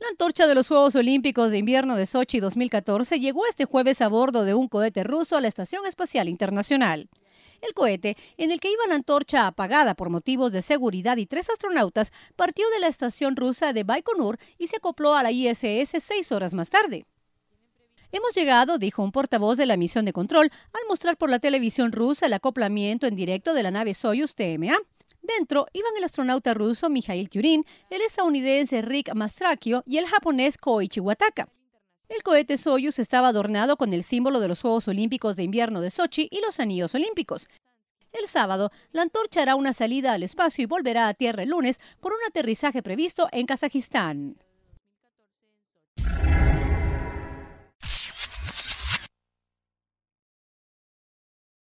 La antorcha de los Juegos Olímpicos de Invierno de Sochi 2014 llegó este jueves a bordo de un cohete ruso a la Estación Espacial Internacional. El cohete, en el que iba la antorcha apagada por motivos de seguridad y tres astronautas, partió de la estación rusa de Baikonur y se acopló a la ISS seis horas más tarde. Hemos llegado, dijo un portavoz de la misión de control, al mostrar por la televisión rusa el acoplamiento en directo de la nave Soyuz TMA. Dentro iban el astronauta ruso Mikhail Turin, el estadounidense Rick Mastrakio y el japonés Koichi Wataka. El cohete Soyuz estaba adornado con el símbolo de los Juegos Olímpicos de Invierno de Sochi y los anillos olímpicos. El sábado, la antorcha hará una salida al espacio y volverá a tierra el lunes por un aterrizaje previsto en Kazajistán.